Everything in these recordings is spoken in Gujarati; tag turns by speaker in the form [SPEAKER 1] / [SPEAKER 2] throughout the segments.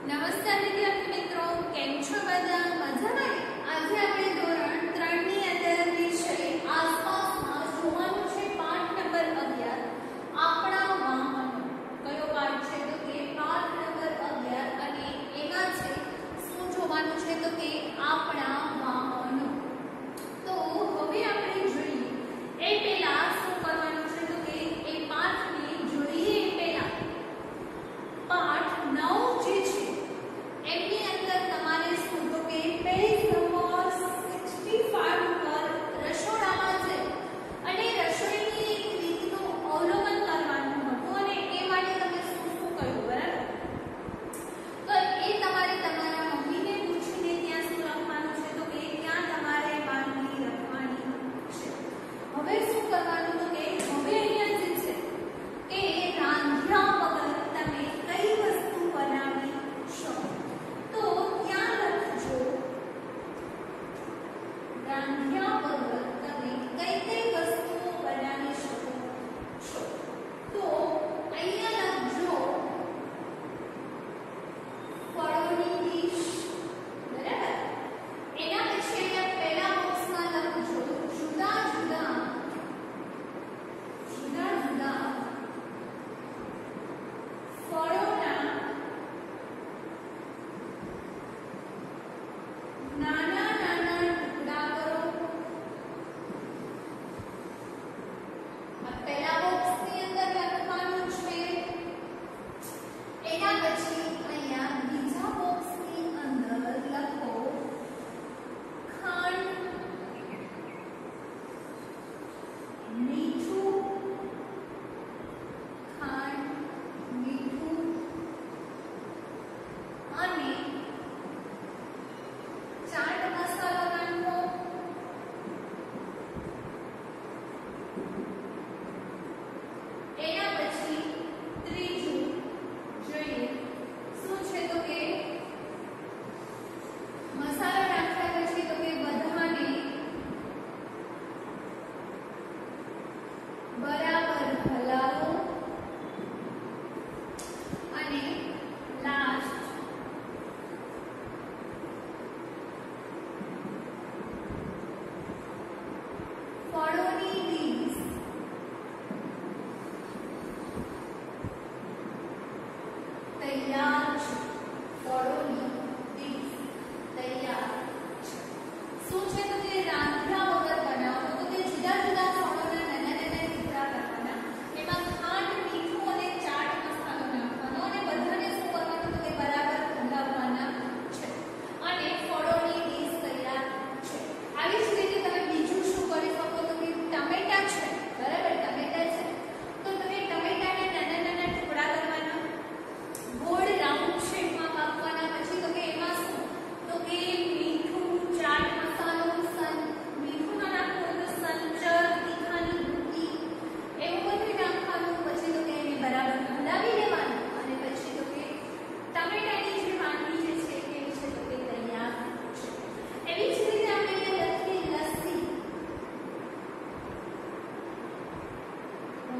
[SPEAKER 1] નમસ્કાર વિદ્યાર્થી મિત્રો, કેમ છો બધા? મજામાં આજે આપણે ધોરણ 3 ની અંદર વિષય આસપાસમાં છે પાઠ નંબર 11 આપણા વાહનો કયો છે? તો કે પાઠ નંબર 11 અને એમાં છે, શું જોવાનું છે? તો કે આપણા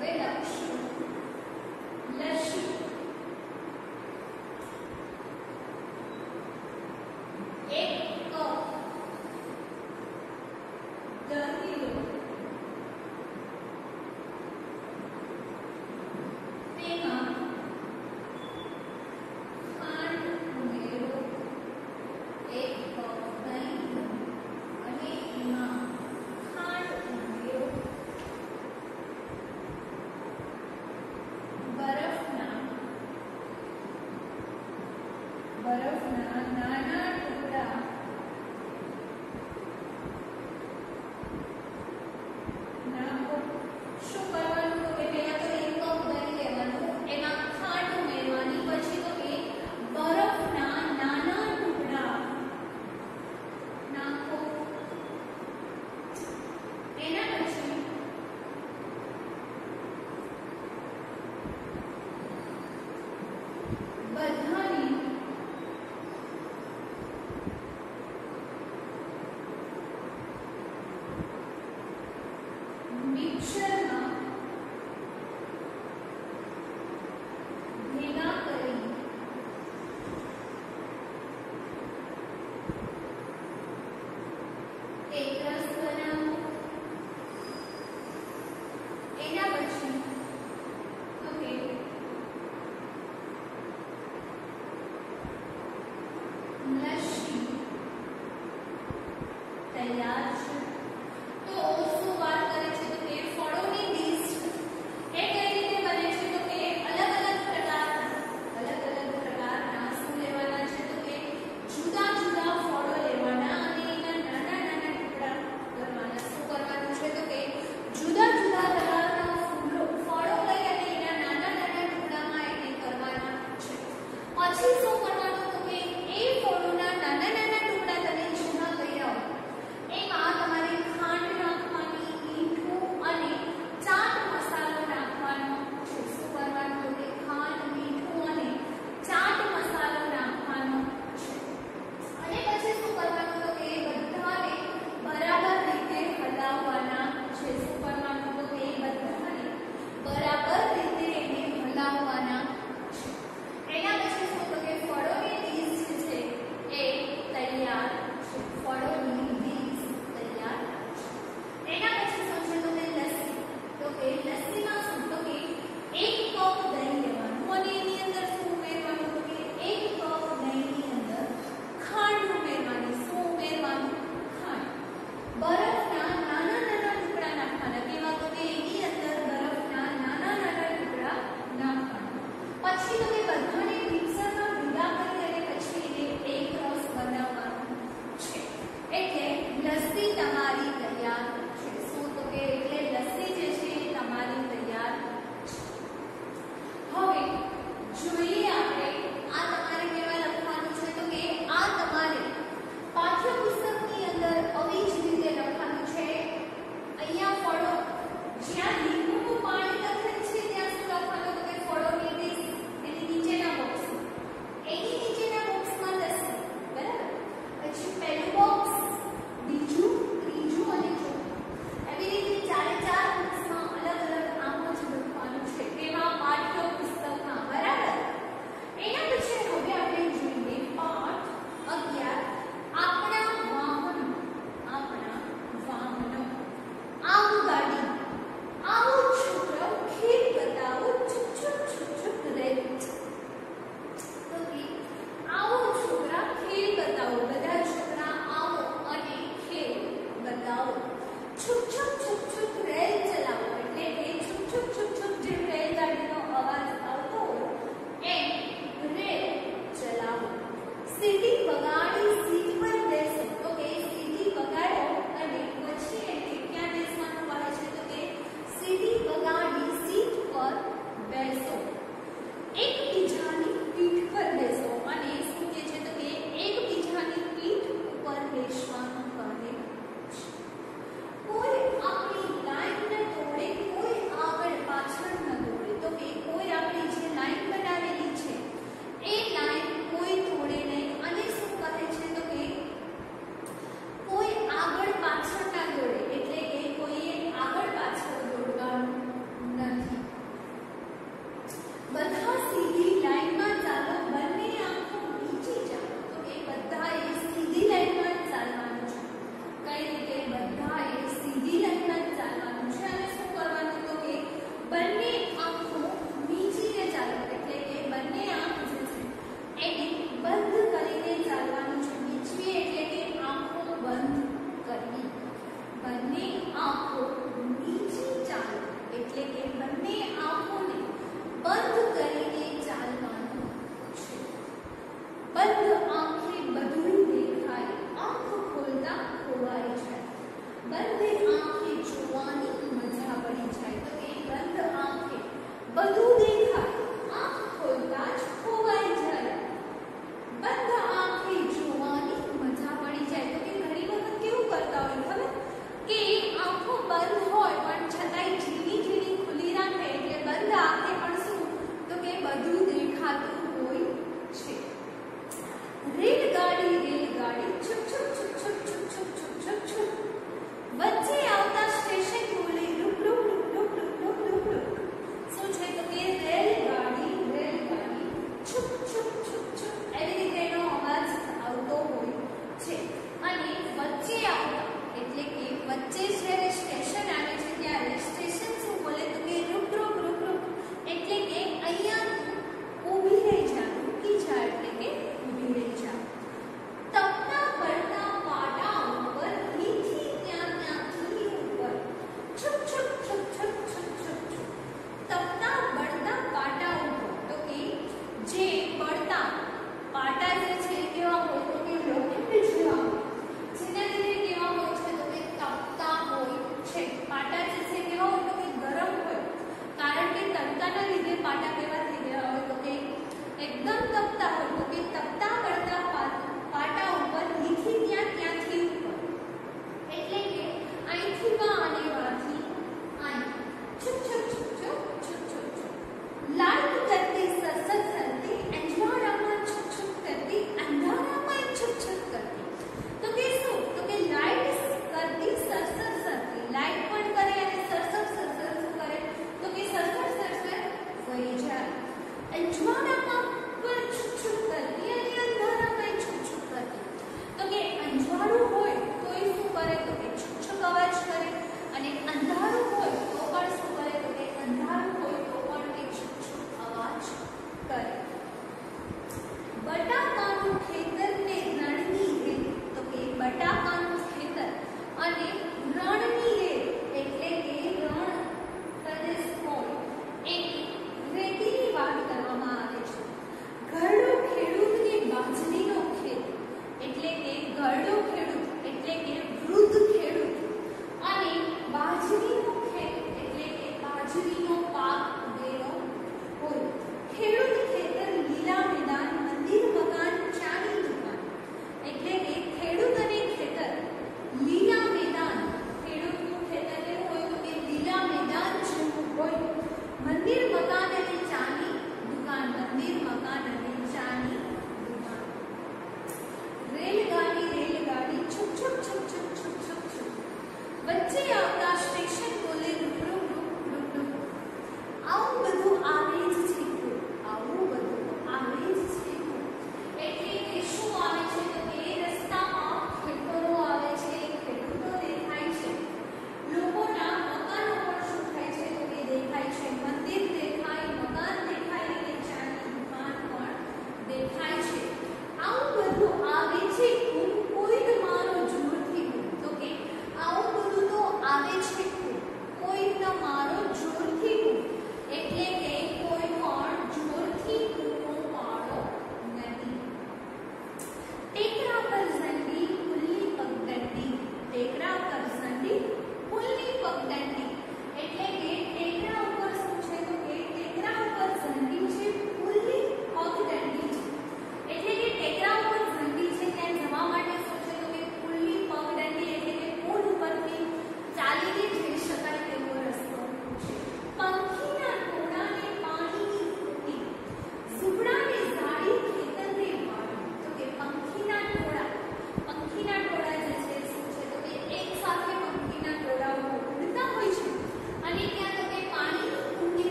[SPEAKER 1] Verão.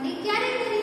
[SPEAKER 1] અને ક્યારેક